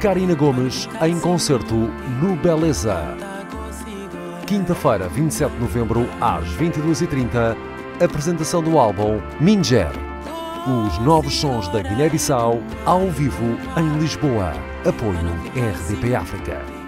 Karina Gomes em concerto no Beleza. Quinta-feira, 27 de novembro, às 22h30, apresentação do álbum Minger. Os novos sons da Guiné-Bissau, ao vivo em Lisboa. Apoio RDP África.